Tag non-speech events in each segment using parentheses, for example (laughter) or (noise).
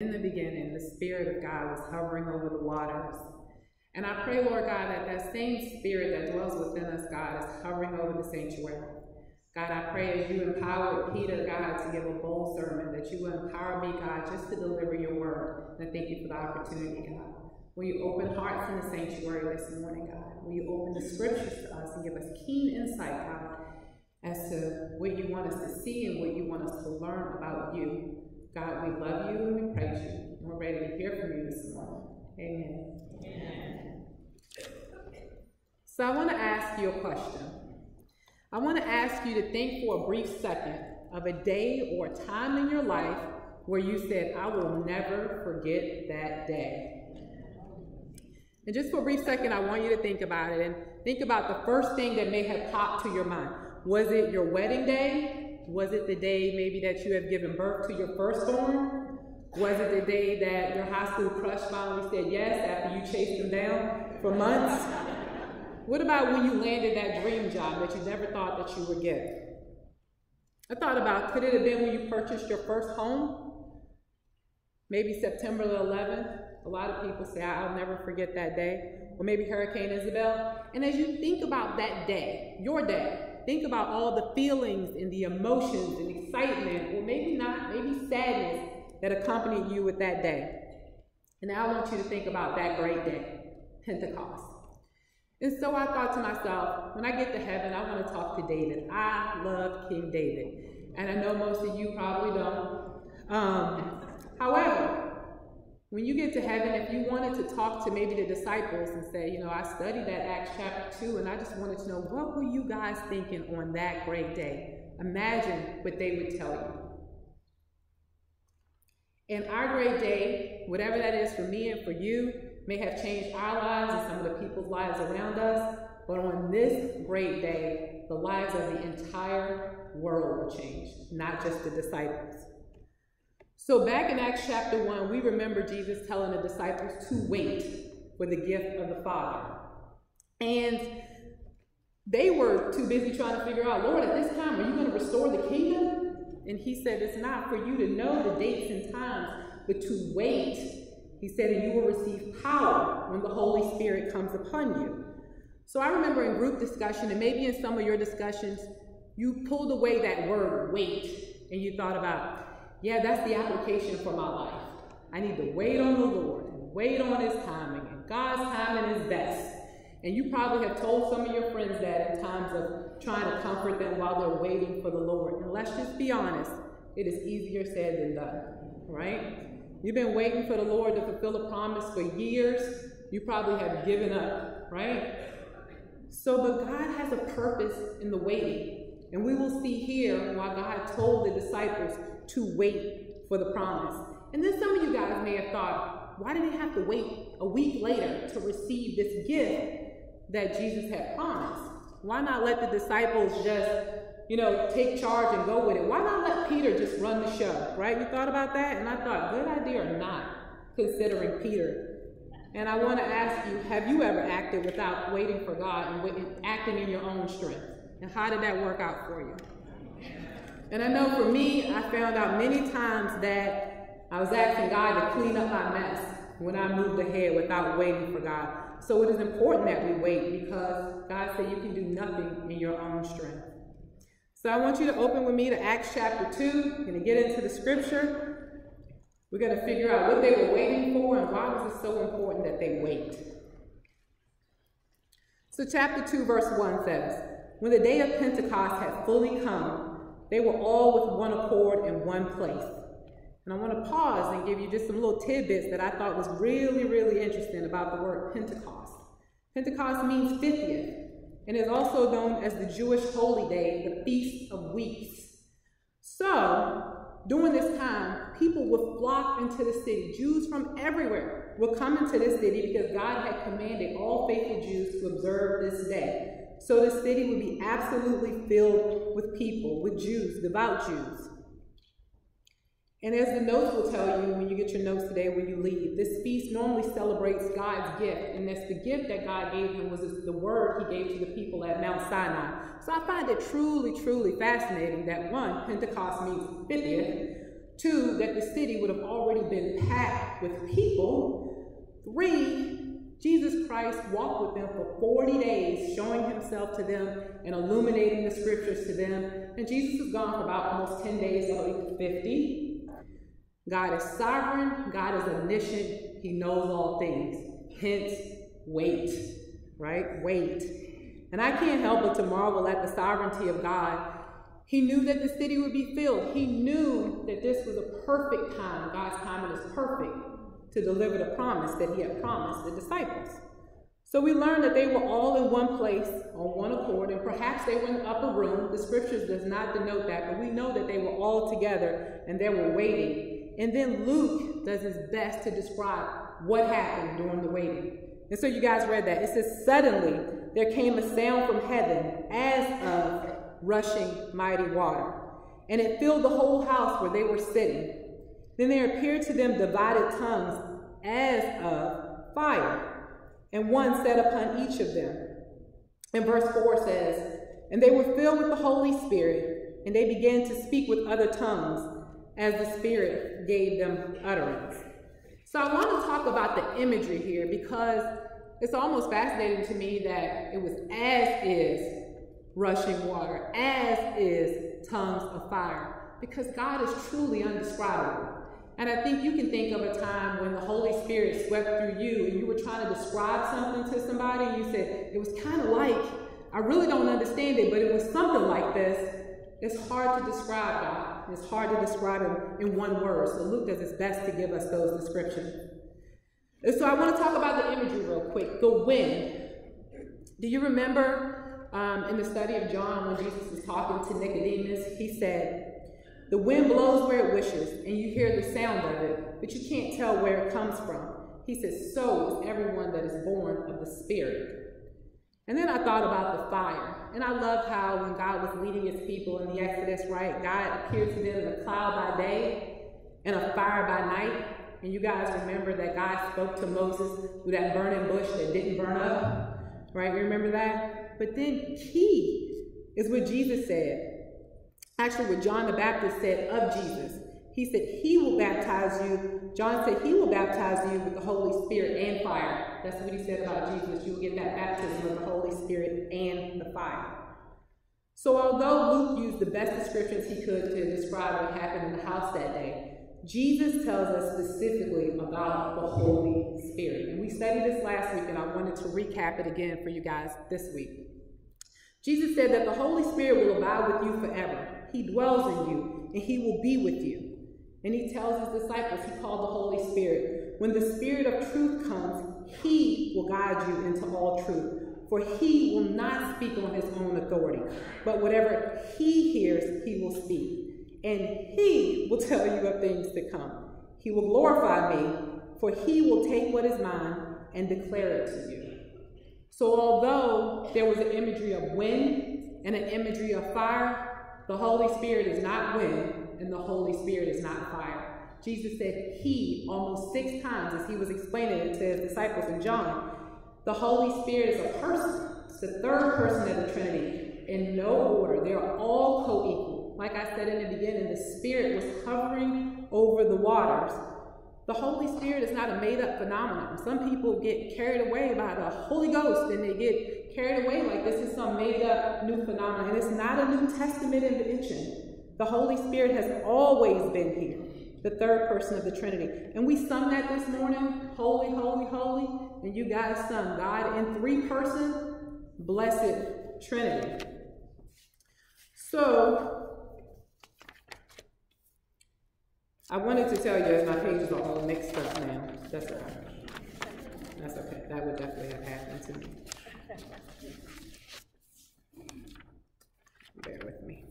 In the beginning, the Spirit of God was hovering over the waters. And I pray, Lord God, that that same Spirit that dwells within us, God, is hovering over the sanctuary. God, I pray as you empower Peter, God, to give a bold sermon, that you will empower me, God, just to deliver your word. And I thank you for the opportunity, God. Will you open hearts in the sanctuary this morning, God? Will you open the scriptures to us and give us keen insight, God, as to what you want us to see and what you want us to learn about you. God, we love you and we praise you. And we're ready to hear from you this morning. Amen. Amen. So I want to ask you a question. I want to ask you to think for a brief second of a day or a time in your life where you said, I will never forget that day. And just for a brief second, I want you to think about it and think about the first thing that may have popped to your mind. Was it your wedding day? Was it the day maybe that you have given birth to your firstborn? Was it the day that your high school crush finally said yes after you chased them down for months? What about when you landed that dream job that you never thought that you would get? I thought about could it have been when you purchased your first home? Maybe September the 11th. A lot of people say, I'll never forget that day. Or maybe Hurricane Isabel. And as you think about that day, your day, think about all the feelings and the emotions and excitement, or maybe not, maybe sadness that accompanied you with that day. And I want you to think about that great day, Pentecost. And so I thought to myself, when I get to heaven, I want to talk to David. I love King David. And I know most of you probably don't. Um, however, when you get to heaven, if you wanted to talk to maybe the disciples and say, you know, I studied that Acts chapter 2 and I just wanted to know what were you guys thinking on that great day? Imagine what they would tell you. And our great day, whatever that is for me and for you, may have changed our lives and some of the people's lives around us. But on this great day, the lives of the entire world will change, not just the disciples. So back in Acts chapter 1, we remember Jesus telling the disciples to wait for the gift of the Father. And they were too busy trying to figure out, Lord, at this time, are you going to restore the kingdom? And he said, It's not for you to know the dates and times, but to wait. He said, And you will receive power when the Holy Spirit comes upon you. So I remember in group discussion, and maybe in some of your discussions, you pulled away that word, wait, and you thought about, yeah, that's the application for my life. I need to wait on the Lord and wait on his timing, and God's timing is best. And you probably have told some of your friends that in times of trying to comfort them while they're waiting for the Lord. And let's just be honest, it is easier said than done, right? You've been waiting for the Lord to fulfill a promise for years. You probably have given up, right? So, but God has a purpose in the waiting. And we will see here why God told the disciples to wait for the promise. And then some of you guys may have thought, why did they have to wait a week later to receive this gift that Jesus had promised? Why not let the disciples just, you know, take charge and go with it? Why not let Peter just run the show, right? You thought about that? And I thought, good idea or not, considering Peter. And I want to ask you, have you ever acted without waiting for God and acting in your own strength? And how did that work out for you? And I know for me, I found out many times that I was asking God to clean up my mess when I moved ahead without waiting for God. So it is important that we wait because God said you can do nothing in your own strength. So I want you to open with me to Acts chapter 2. We're going to get into the scripture. We're going to figure out what they were waiting for and why was it so important that they wait. So chapter 2 verse 1 says, When the day of Pentecost had fully come, they were all with one accord in one place. And I want to pause and give you just some little tidbits that I thought was really, really interesting about the word Pentecost. Pentecost means 50th and is also known as the Jewish holy day, the Feast of Weeks. So, during this time, people would flock into the city. Jews from everywhere would come into this city because God had commanded all faithful Jews to observe this day. So the city would be absolutely filled with people, with Jews, devout Jews. And as the notes will tell you when you get your notes today when you leave, this feast normally celebrates God's gift. And that's the gift that God gave him was the word he gave to the people at Mount Sinai. So I find it truly, truly fascinating that one, Pentecost means 50th, Two, that the city would have already been packed with people. Three, Jesus Christ walked with them for 40 days, showing himself to them and illuminating the scriptures to them. And Jesus was gone for about almost 10 days, that'll 50. God is sovereign, God is omniscient, he knows all things. Hence, wait, right? Wait. And I can't help but to marvel at the sovereignty of God. He knew that the city would be filled. He knew that this was a perfect time. God's timing is perfect to deliver the promise that he had promised the disciples. So we learn that they were all in one place on one accord, and perhaps they were in the upper room. The scriptures does not denote that, but we know that they were all together and they were waiting. And then Luke does his best to describe what happened during the waiting. And so you guys read that. It says, Suddenly there came a sound from heaven as of rushing mighty water, and it filled the whole house where they were sitting. Then there appeared to them divided tongues as of fire, and one sat upon each of them. And verse 4 says, And they were filled with the Holy Spirit, and they began to speak with other tongues as the Spirit gave them utterance. So I want to talk about the imagery here because it's almost fascinating to me that it was as is rushing water, as is tongues of fire, because God is truly undescribable. And I think you can think of a time when the Holy Spirit swept through you and you were trying to describe something to somebody and you said, it was kind of like, I really don't understand it, but it was something like this. It's hard to describe God. It's hard to describe him in one word. So Luke does his best to give us those descriptions. And so I want to talk about the imagery real quick. The wind. Do you remember um, in the study of John when Jesus was talking to Nicodemus? He said, The wind blows where it wishes, and you hear the sound of it, but you can't tell where it comes from. He says, So is everyone that is born of the Spirit. And then I thought about the fire. And I loved how when God was leading his people in the Exodus, right, God appeared to them in a cloud by day and a fire by night. And you guys remember that God spoke to Moses through that burning bush that didn't burn up, right? You remember that? But then key is what Jesus said. Actually, what John the Baptist said of Jesus. He said, He will baptize you. John said, He will baptize you with the Holy Spirit and fire. That's what he said about Jesus. You will get that baptism of the Holy Spirit and the fire. So, although Luke used the best descriptions he could to describe what happened in the house that day, Jesus tells us specifically about the Holy Spirit. And we studied this last week, and I wanted to recap it again for you guys this week. Jesus said that the Holy Spirit will abide with you forever. He dwells in you, and he will be with you. And he tells his disciples, he called the Holy Spirit, when the Spirit of truth comes, he will guide you into all truth. For he will not speak on his own authority, but whatever he hears, he will speak. And he will (laughs) tell you of things to come. He will glorify me, for he will take what is mine and declare it to you. So, although there was an imagery of wind and an imagery of fire, the Holy Spirit is not wind, and the Holy Spirit is not fire. Jesus said he almost six times as he was explaining it to his disciples in John. The Holy Spirit is a person. It's the third person of the Trinity in no order. They are all co-equal. Like I said in the beginning, the Spirit was hovering over the waters. The Holy Spirit is not a made-up phenomenon. Some people get carried away by the Holy Ghost and they get carried away like this is some made-up new phenomenon. And it's not a New Testament invention. The Holy Spirit has always been here, the third person of the Trinity. And we sung that this morning, holy, holy, holy. And you guys sung God in three person, blessed Trinity. So, I wanted to tell you as my pages are all mixed up now. That's okay. That's okay. That would definitely have happened to me. Bear with me.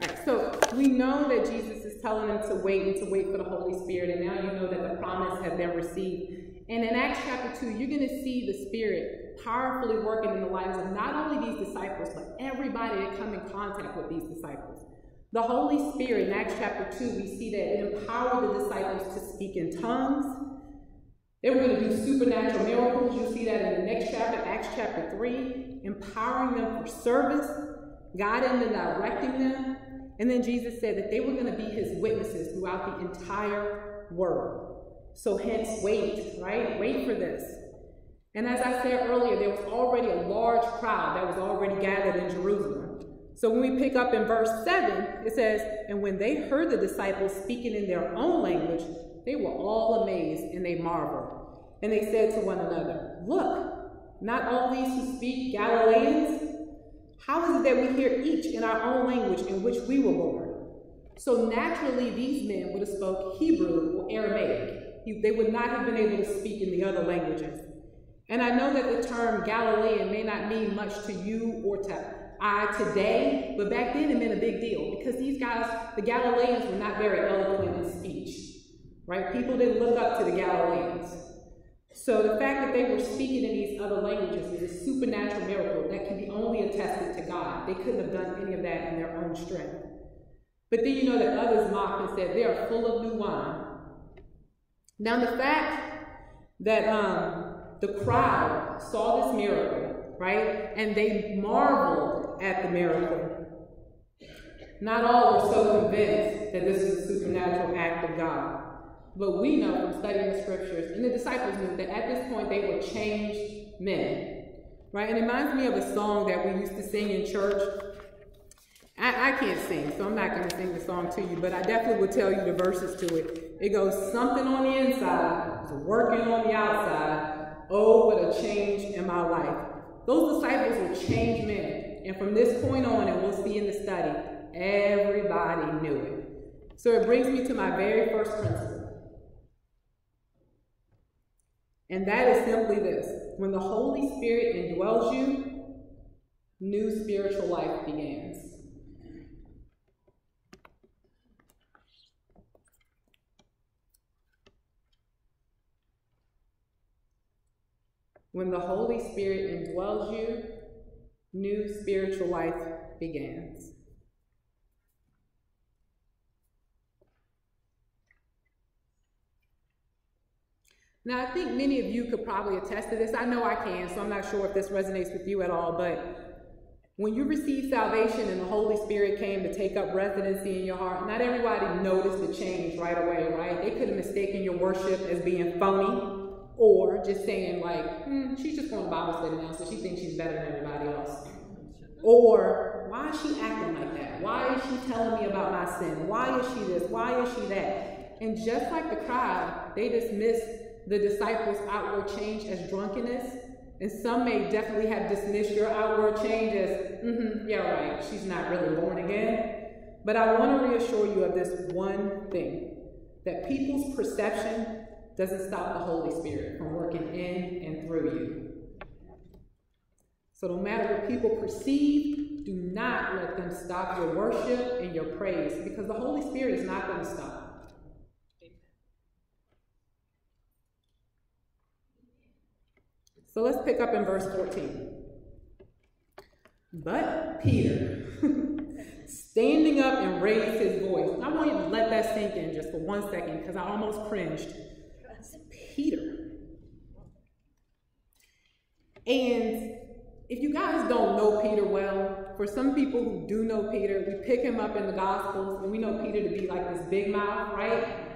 Right, so we know that Jesus is telling them to wait and to wait for the Holy Spirit, and now you know that the promise has been received. And in Acts chapter 2, you're going to see the Spirit powerfully working in the lives of not only these disciples, but everybody that come in contact with these disciples. The Holy Spirit in Acts chapter 2, we see that it empowered the disciples to speak in tongues. They were going to do supernatural miracles. You see that in the next chapter, Acts chapter 3, empowering them for service, guiding and directing them. And then Jesus said that they were going to be his witnesses throughout the entire world. So hence, wait, right? Wait for this. And as I said earlier, there was already a large crowd that was already gathered in Jerusalem. So when we pick up in verse 7, it says, And when they heard the disciples speaking in their own language, they were all amazed and they marveled. And they said to one another, Look, not all these who speak Galileans? How is it that we hear each in our own language in which we were born? So naturally, these men would have spoke Hebrew or Aramaic. They would not have been able to speak in the other languages. And I know that the term Galilean may not mean much to you or to I today, but back then it meant a big deal because these guys, the Galileans, were not very eloquent in speech, right? People didn't look up to the Galileans. So the fact that they were speaking in these other languages is a supernatural miracle that can be only attested to God. They couldn't have done any of that in their own strength. But then you know that others mocked and said they are full of new wine. Now the fact that um, the crowd saw this miracle, right, and they marveled at the miracle. Not all were so convinced that this is a supernatural act of God. But we know from studying the scriptures, and the disciples knew that at this point they were changed men. Right? And it reminds me of a song that we used to sing in church. I, I can't sing, so I'm not going to sing the song to you, but I definitely will tell you the verses to it. It goes, Something on the inside is working on the outside. Oh, what a change in my life. Those disciples were changed men. And from this point on, and we'll see in the study, everybody knew it. So it brings me to my very first principle. And that is simply this when the Holy Spirit indwells you, new spiritual life begins. When the Holy Spirit indwells you, new spiritual life begins. Now, I think many of you could probably attest to this. I know I can, so I'm not sure if this resonates with you at all, but when you received salvation and the Holy Spirit came to take up residency in your heart, not everybody noticed the change right away, right? They could have mistaken your worship as being phony or just saying, like, hmm, she's just going to Bible study now, so she thinks she's better than everybody else. Or, why is she acting like that? Why is she telling me about my sin? Why is she this? Why is she that? And just like the crowd, they dismissed the disciples' outward change as drunkenness. And some may definitely have dismissed your outward change as, mm-hmm, yeah, right, she's not really born again. But I want to reassure you of this one thing that people's perception doesn't stop the Holy Spirit from working in and through you. So, no matter what people perceive, do not let them stop your worship and your praise because the Holy Spirit is not going to stop. So let's pick up in verse 14. But Peter, (laughs) standing up and raised his voice. I want you to let that sink in just for one second because I almost cringed. Peter. And if you guys don't know Peter well, for some people who do know Peter, we pick him up in the Gospels and we know Peter to be like this big mouth, right?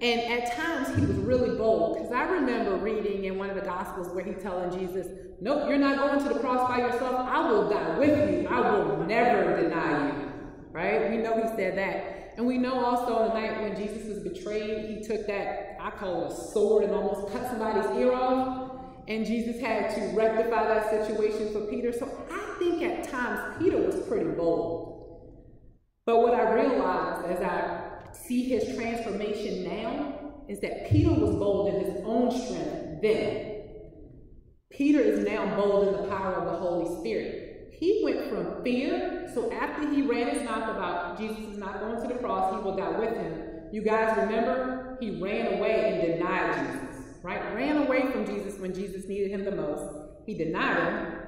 And at times he was really bold because I remember reading in one of the Gospels where he's telling Jesus, Nope, you're not going to the cross by yourself. I will die with you. I will never deny you. Right? We know he said that. And we know also the night when Jesus was betrayed, he took that, I call it a sword, and almost cut somebody's ear off. And Jesus had to rectify that situation for Peter. So I think at times Peter was pretty bold. But what I realized as I see his transformation now is that Peter was bold in his own strength then. Peter is now bold in the power of the Holy Spirit. He went from fear, so after he ran his mouth about Jesus is not going to the cross, he will die with him. You guys remember? He ran away and denied Jesus, right? Ran away from Jesus when Jesus needed him the most. He denied him.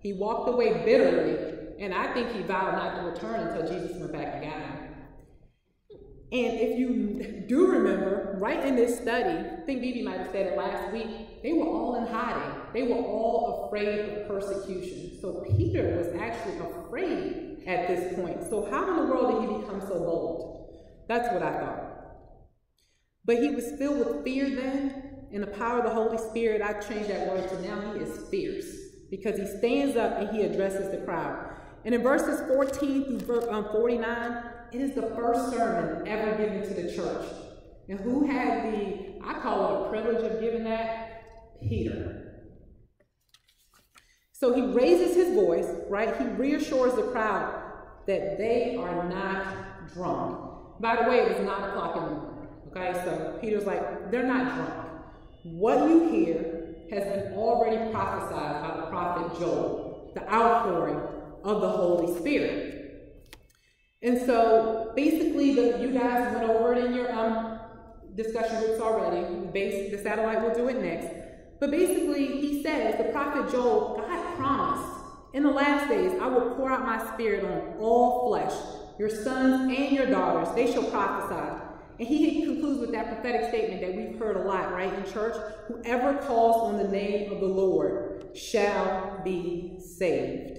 He walked away bitterly, and I think he vowed not to return until Jesus went back and got him. And if you do remember, right in this study, I think Bibi might have said it last week, they were all in hiding. They were all afraid of persecution. So Peter was actually afraid at this point. So how in the world did he become so bold? That's what I thought. But he was filled with fear then, in the power of the Holy Spirit. I changed that word to now he is fierce because he stands up and he addresses the crowd. And in verses 14 through um, 49, it is the first sermon ever given to the church. And who had the, I call it a privilege of giving that? Peter. So he raises his voice, right? He reassures the crowd that they are not drunk. By the way, it was 9 o'clock in the morning. Okay, so Peter's like, they're not drunk. What you hear has been already prophesied by the prophet Joel, the outpouring of the Holy Spirit. And so basically, the, you guys went over it in your um, discussion groups already. Base, the satellite will do it next. But basically, he says, the prophet Joel, God promised, in the last days, I will pour out my spirit on all flesh. Your sons and your daughters, they shall prophesy. And he concludes with that prophetic statement that we've heard a lot, right, in church. Whoever calls on the name of the Lord shall be saved.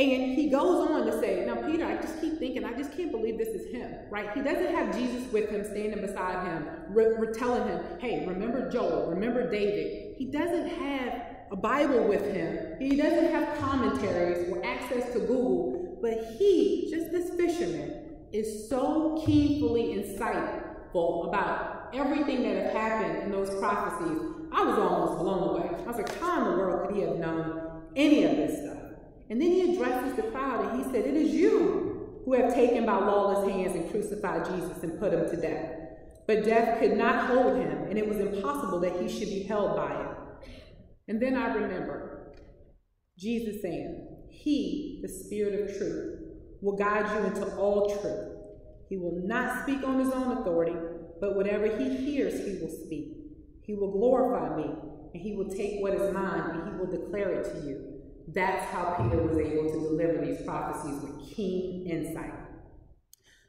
And he goes on to say, now, Peter, I just keep thinking, I just can't believe this is him, right? He doesn't have Jesus with him, standing beside him, re- re- telling him, hey, remember Joel, remember David. He doesn't have a Bible with him. He doesn't have commentaries or access to Google, but he, just this fisherman, is so keenly insightful about everything that has happened in those prophecies. I was almost blown away. I was like, how in the world could he have known any of this stuff? And then he addresses the crowd and he said, It is you who have taken by lawless hands and crucified Jesus and put him to death. But death could not hold him, and it was impossible that he should be held by it. And then I remember Jesus saying, He, the Spirit of truth, will guide you into all truth. He will not speak on his own authority, but whatever he hears, he will speak. He will glorify me, and he will take what is mine, and he will declare it to you. That's how Peter was able to deliver these prophecies with keen insight.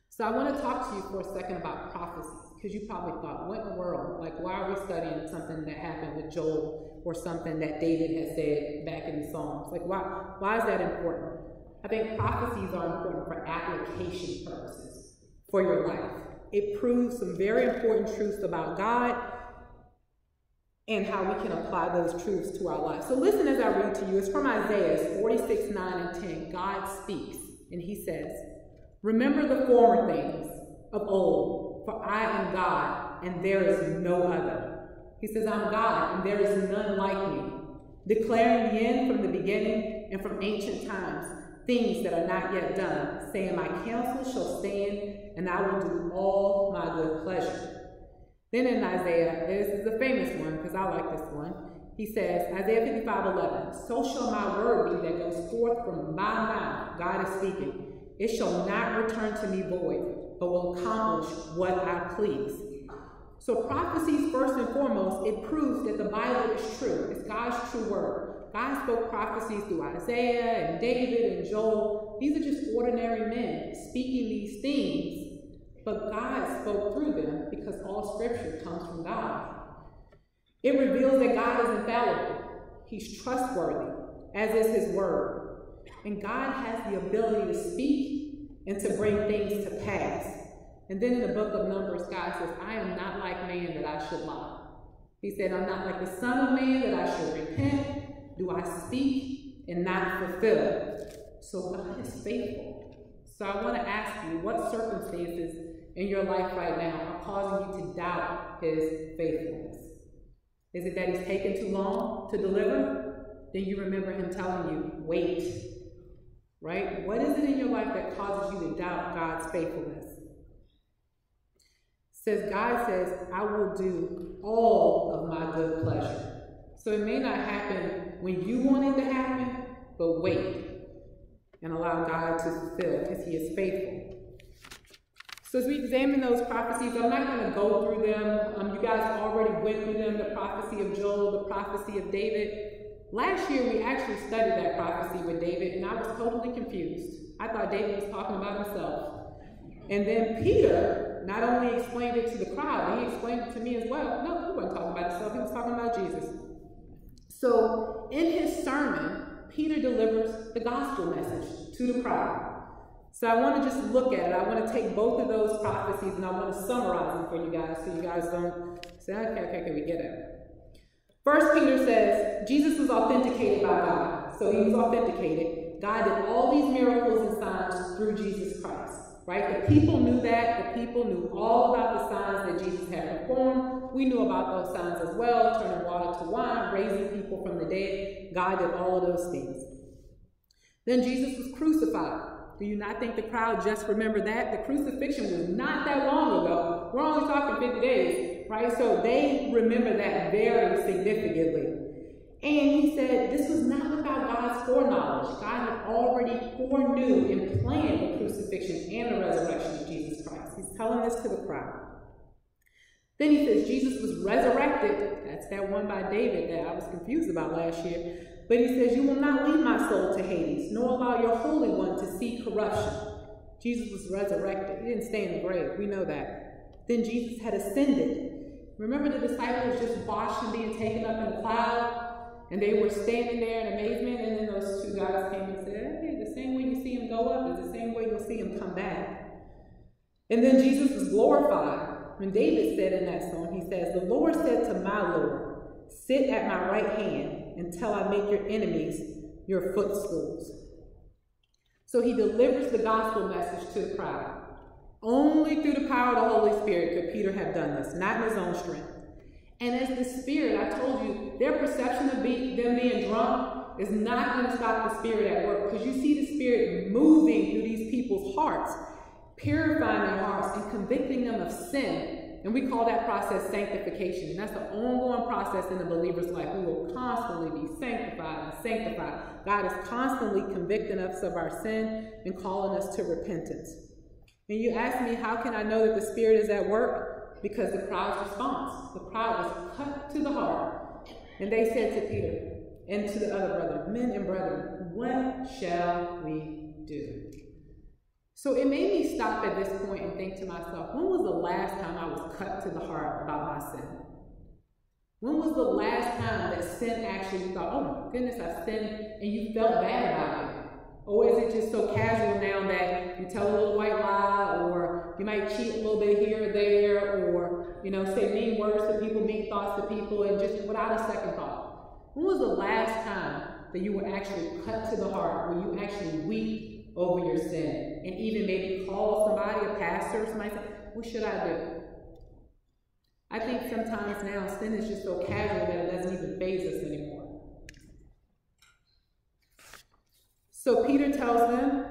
So I want to talk to you for a second about prophecies, because you probably thought, what in the world? Like, why are we studying something that happened with Joel or something that David had said back in the Psalms? Like, why, why is that important? I think prophecies are important for application purposes for your life. It proves some very important truths about God and how we can apply those truths to our lives. So listen as I read to you. It's from Isaiah 46, 9 and 10. God speaks, and he says, Remember the former things of old, for I am God, and there is no other. He says, I'm God, and there is none like me, declaring the end from the beginning and from ancient times, things that are not yet done, saying, My counsel shall stand, and I will do all my good pleasure. Then in Isaiah, this is a famous one because I like this one. He says, Isaiah 55 11, So shall my word be that goes forth from my mouth. God is speaking. It shall not return to me void, but will accomplish what I please. So, prophecies, first and foremost, it proves that the Bible is true. It's God's true word. God spoke prophecies through Isaiah and David and Joel. These are just ordinary men speaking these things but God spoke through them because all scripture comes from God. It reveals that God is infallible. He's trustworthy, as is his word. And God has the ability to speak and to bring things to pass. And then in the book of Numbers, God says, I am not like man that I should lie. He said, I'm not like the Son of Man that I should repent. Do I speak and not fulfill? So God is faithful. So I want to ask you, what circumstances in your life right now are causing you to doubt his faithfulness? Is it that he's taken too long to deliver? Then you remember him telling you, wait. Right? What is it in your life that causes you to doubt God's faithfulness? says God says, I will do all of my good pleasure. So it may not happen when you want it to happen, but wait and allow God to fulfill because he is faithful. So as we examine those prophecies, I'm not going to go through them. Um, you guys already went through them, the prophecy of Joel, the prophecy of David. Last year, we actually studied that prophecy with David, and I was totally confused. I thought David was talking about himself. And then Peter not only explained it to the crowd, but he explained it to me as well. No, he wasn't talking about himself, he was talking about Jesus. So in his sermon, Peter delivers the gospel message to the crowd. So I want to just look at it. I want to take both of those prophecies and I want to summarize them for you guys so you guys don't say, okay, okay, okay, we get it. First Peter says Jesus was authenticated by God. So he was authenticated. God did all these miracles and signs through Jesus Christ. Right? The people knew that. The people knew all about the signs that Jesus had performed. We knew about those signs as well, turning water to wine, raising people from the dead. God did all of those things. Then Jesus was crucified. Do you not think the crowd just remember that? The crucifixion was not that long ago. We're only talking 50 days, right? So they remember that very significantly. And he said this was not without God's foreknowledge. God had already foreknew and planned the crucifixion and the resurrection of Jesus Christ. He's telling this to the crowd. Then he says Jesus was resurrected. That's that one by David that I was confused about last year. But he says, You will not lead my soul to Hades, nor allow your Holy One to see corruption. Jesus was resurrected. He didn't stay in the grave. We know that. Then Jesus had ascended. Remember the disciples just watched him being taken up in a cloud? And they were standing there in amazement, and then those two guys came and said, Hey, the same way you see him go up is the same way you'll see him come back. And then Jesus was glorified. When David said in that song, he says, The Lord said to my Lord, Sit at my right hand until I make your enemies your footstools. So he delivers the gospel message to the crowd. Only through the power of the Holy Spirit could Peter have done this, not in his own strength. And as the Spirit, I told you, their perception of be, them being drunk is not going to stop the Spirit at work because you see the Spirit moving through these people's hearts, purifying their hearts and convicting them of sin and we call that process sanctification. And that's the ongoing process in the believer's life. We will constantly be sanctified and sanctified. God is constantly convicting us of our sin and calling us to repentance. And you ask me, how can I know that the Spirit is at work? Because the crowd's response. The crowd was cut to the heart. And they said to Peter and to the other brother, Men and brethren, what shall we do? So it made me stop at this point and think to myself, when was the last time I was cut to the heart about my sin? When was the last time that sin actually you thought, oh my goodness, I sinned, and you felt bad about it? Or is it just so casual now that you tell a little white lie, or you might cheat a little bit here or there, or you know, say mean words to people, mean thoughts to people, and just without a second thought? When was the last time that you were actually cut to the heart, where you actually weep over your sin. And even maybe call somebody, a pastor, somebody say, what should I do? I think sometimes now sin is just so casual that it doesn't even faze us anymore. So Peter tells them,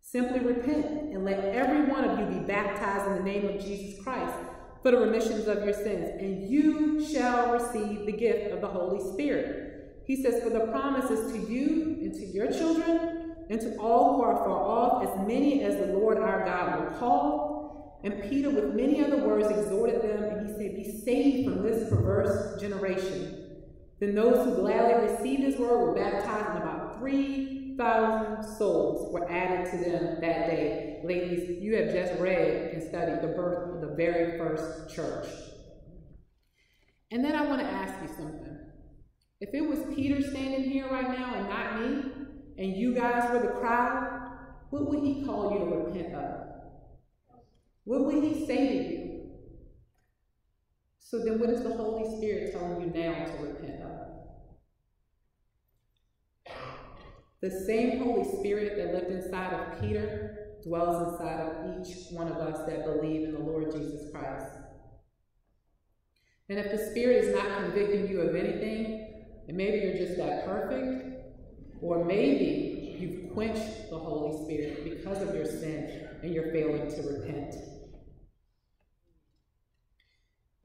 simply repent and let every one of you be baptized in the name of Jesus Christ for the remissions of your sins, and you shall receive the gift of the Holy Spirit. He says, For the promises to you and to your children and to all who are far off, as many as the Lord our God will call. And Peter, with many other words, exhorted them, and he said, Be saved from this perverse generation. Then those who gladly received his word were baptized, and about 3,000 souls were added to them that day. Ladies, you have just read and studied the birth of the very first church. And then I want to ask you something. If it was Peter standing here right now and not me, and you guys were the crowd, what would he call you to repent of? What would he say to you? So then what is the Holy Spirit telling you now to repent of? The same Holy Spirit that lived inside of Peter dwells inside of each one of us that believe in the Lord Jesus Christ. And if the Spirit is not convicting you of anything, and maybe you're just that perfect, or maybe you've quenched the Holy Spirit because of your sin and you're failing to repent.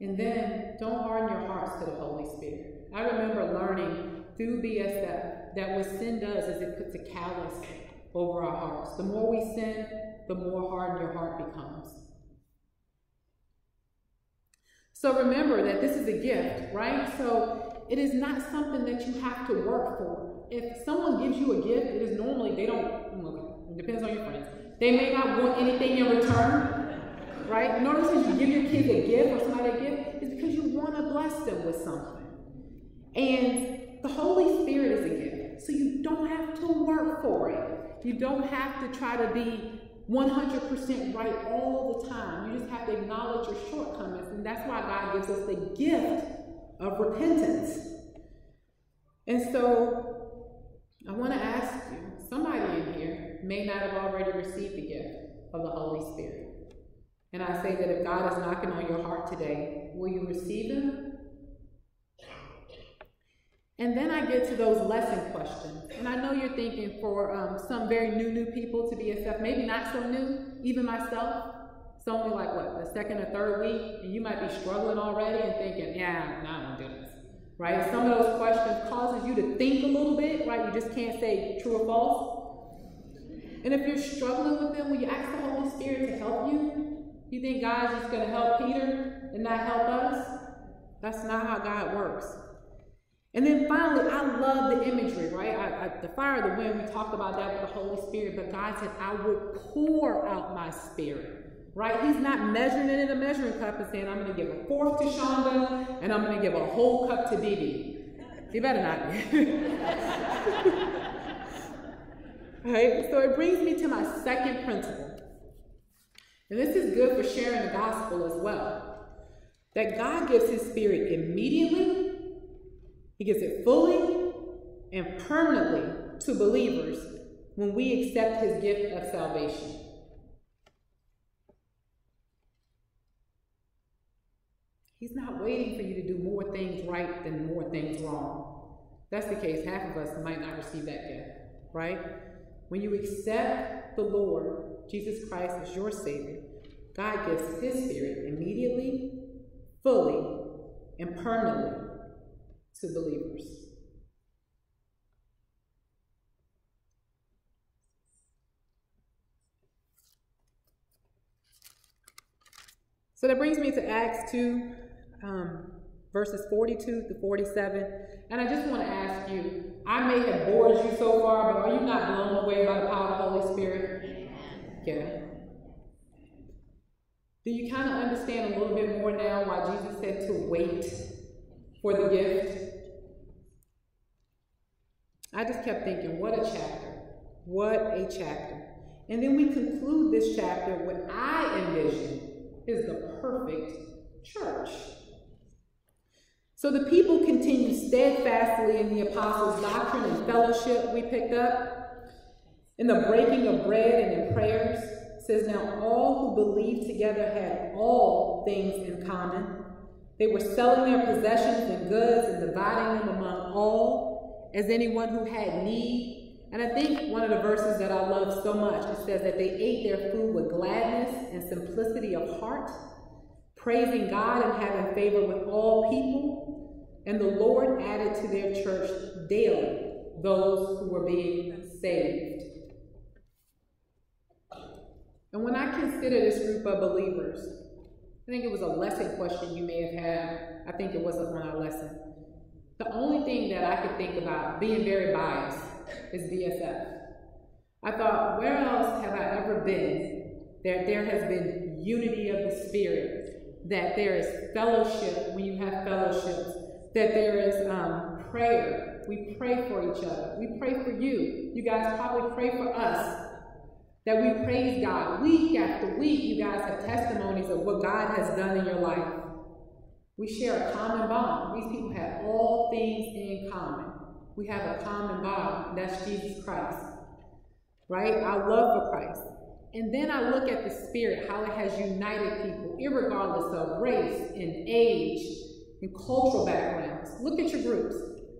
And then don't harden your hearts to the Holy Spirit. I remember learning through BS that, what sin does is it puts a callus over our hearts. The more we sin, the more hardened your heart becomes. So remember that this is a gift, right? So it is not something that you have to work for if someone gives you a gift, it is normally they don't. Okay, it depends on your friends. They may not want anything in return, right? Notice if you give your kids a gift or somebody a gift, it's because you want to bless them with something. And the Holy Spirit is a gift, so you don't have to work for it. You don't have to try to be 100% right all the time. You just have to acknowledge your shortcomings, and that's why God gives us the gift of repentance. And so I want to ask you somebody in here may not have already received the gift of the Holy Spirit. And I say that if God is knocking on your heart today, will you receive Him? And then I get to those lesson questions. And I know you're thinking for um, some very new, new people to BSF, maybe not so new, even myself. It's only like what, the second or third week, and you might be struggling already and thinking, yeah, I'm not gonna do this. Right? Some of those questions causes you to think a little bit, right? You just can't say true or false. And if you're struggling with them, when you ask the Holy Spirit to help you? You think God's just going to help Peter and not help us? That's not how God works. And then finally, I love the imagery, right? I, I, the fire the wind, we talked about that with the Holy Spirit, but God said, I will pour out my spirit, right? He's not measuring it in a measuring cup and saying, I'm going to give a fourth to Shonda and I'm going to give a whole cup to Didi. You better not. (laughs) right? So it brings me to my second principle. And this is good for sharing the gospel as well. That God gives his spirit immediately he gives it fully and permanently to believers when we accept his gift of salvation. He's waiting for you to do more things right than more things wrong. That's the case. Half of us might not receive that gift, right? When you accept the Lord, Jesus Christ, as your Savior, God gives His Spirit immediately, fully, and permanently to believers. So that brings me to Acts 2, um, verses 42 to 47. And I just want to ask you I may have bored you so far, but are you not blown away by the power of the Holy Spirit? Yeah. Do you kind of understand a little bit more now why Jesus said to wait for the gift? I just kept thinking, what a chapter. What a chapter. And then we conclude this chapter what I envision is the perfect church. So the people continued steadfastly in the apostles' doctrine and fellowship we picked up, in the breaking of bread and in prayers. It says, Now all who believed together had all things in common. They were selling their possessions and goods and dividing them among all as anyone who had need. And I think one of the verses that I love so much, it says that they ate their food with gladness and simplicity of heart, praising God and having favor with all people. And the Lord added to their church daily those who were being saved. And when I consider this group of believers, I think it was a lesson question you may have had. I think it was on our lesson. The only thing that I could think about, being very biased, is BSF. I thought, where else have I ever been that there has been unity of the Spirit, that there is fellowship when you have fellowships, that there is um, prayer. We pray for each other. We pray for you. You guys probably pray for us. That we praise God week after week. You guys have testimonies of what God has done in your life. We share a common bond. These people have all things in common. We have a common bond. That's Jesus Christ. Right? Our love for Christ. And then I look at the Spirit, how it has united people, regardless of race and age and cultural backgrounds. Look at your groups.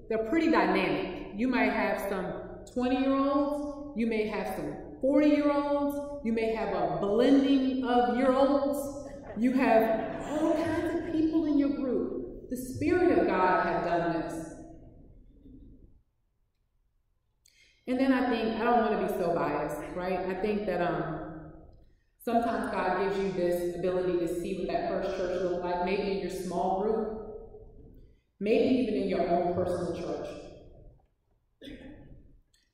They're pretty dynamic. You might have some 20 year olds, you may have some 40 year olds, you may have a blending of year olds, you have all kinds of people in your group. The Spirit of God has done this. And then I think, I don't want to be so biased, right? I think that um, sometimes God gives you this ability to see what that first church looked like, maybe in your small group, maybe even in your own personal church.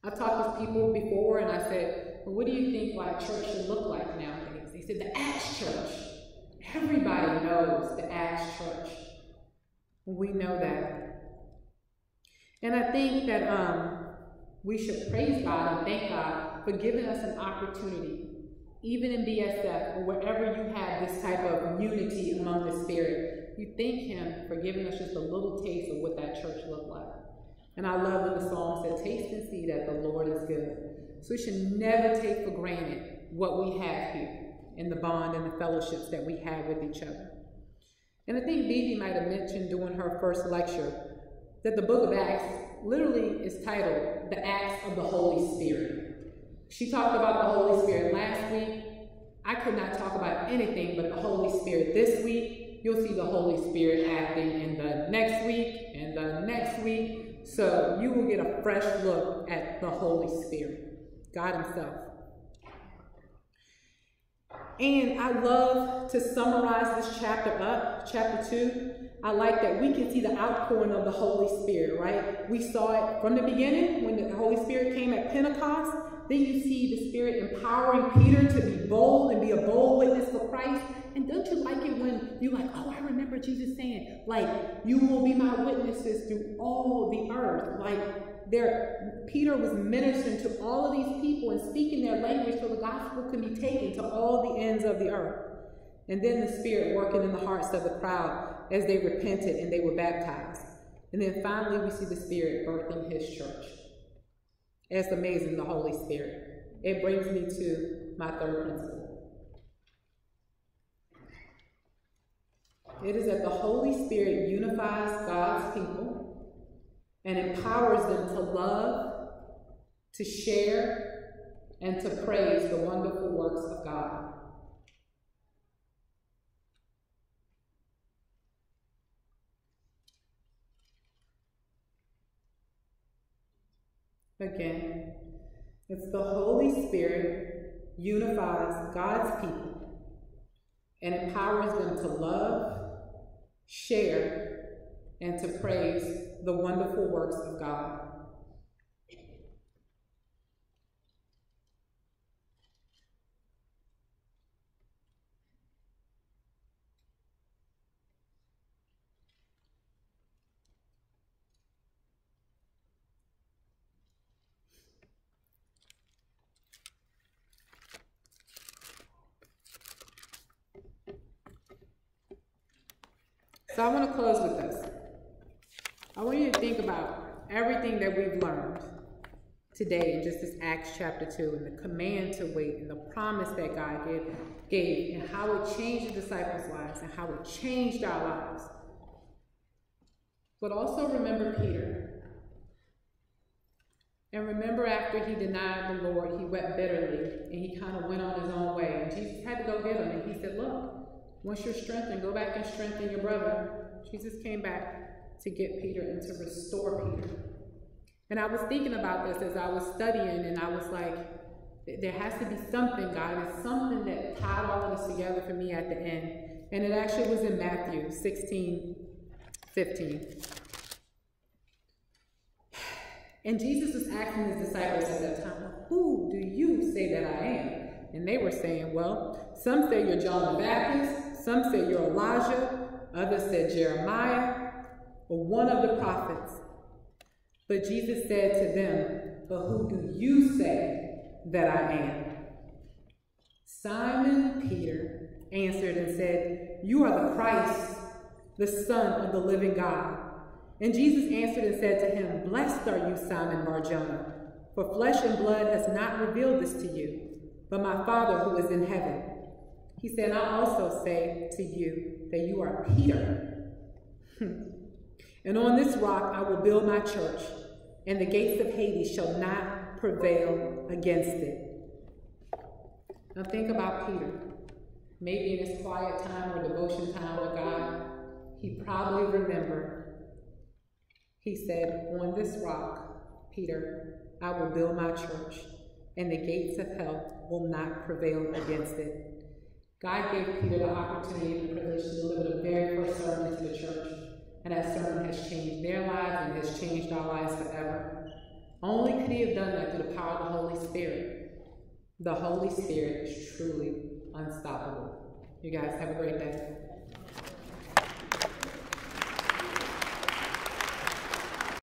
I've talked with people before and I said, well, what do you think like church should look like nowadays? They said the Acts Church. Everybody knows the Acts Church. We know that. And I think that um, we should praise God and thank God for giving us an opportunity, even in BSF or wherever you have this type of unity among the Spirit. You thank Him for giving us just a little taste of what that church looked like. And I love when the song said, Taste and see that the Lord is good. So we should never take for granted what we have here in the bond and the fellowships that we have with each other. And I think Bibi might have mentioned during her first lecture that the book of Acts literally is titled The Acts of the Holy Spirit. She talked about the Holy Spirit last week. I could not talk about anything but the Holy Spirit this week. You'll see the Holy Spirit acting in the next week and the next week. So you will get a fresh look at the Holy Spirit, God Himself. And I love to summarize this chapter up, chapter 2. I like that we can see the outpouring of the Holy Spirit, right? We saw it from the beginning when the Holy Spirit came at Pentecost. Then you see the Spirit empowering Peter to be bold and be a bold witness for Christ. And don't you like it when you're like, oh, I remember Jesus saying, like, you will be my witnesses through all the earth. Like, there, Peter was ministering to all of these people and speaking their language so the gospel can be taken to all the ends of the earth. And then the Spirit working in the hearts of the crowd as they repented and they were baptized. And then finally, we see the Spirit birthing His church. It's amazing, the Holy Spirit. It brings me to my third principle. It is that the Holy Spirit unifies God's people and empowers them to love, to share, and to praise the wonderful works of God. Again, it's the Holy Spirit unifies God's people and empowers them to love, share, and to praise the wonderful works of God. So I want to close with this. I want you to think about everything that we've learned today in just this Acts chapter 2 and the command to wait and the promise that God gave, gave and how it changed the disciples' lives and how it changed our lives. But also remember Peter. And remember after he denied the Lord, he wept bitterly and he kind of went on his own way. And Jesus had to go get him. And he said, Look, once you're strengthened, go back and strengthen your brother. Jesus came back to get Peter and to restore Peter. And I was thinking about this as I was studying, and I was like, there has to be something, God. It's something that tied all of this together for me at the end. And it actually was in Matthew 16, 15. And Jesus was asking his disciples at that time, Who do you say that I am? And they were saying, Well, some say you're John the Baptist, some say you're Elijah, others said Jeremiah, or one of the prophets. But Jesus said to them, But who do you say that I am? Simon Peter answered and said, You are the Christ, the Son of the living God. And Jesus answered and said to him, Blessed are you, Simon Barjona, for flesh and blood has not revealed this to you, but my Father who is in heaven. He said, I also say to you that you are Peter. (laughs) And on this rock I will build my church, and the gates of Hades shall not prevail against it. Now think about Peter. Maybe in his quiet time or devotion time with God, he probably remembered. He said, On this rock, Peter, I will build my church, and the gates of hell will not prevail against it. God gave Peter the opportunity and the privilege to deliver the very first sermon to the church. And that sermon has changed their lives and has changed our lives forever. Only could he have done that through the power of the Holy Spirit. The Holy Spirit is truly unstoppable. You guys have a great day.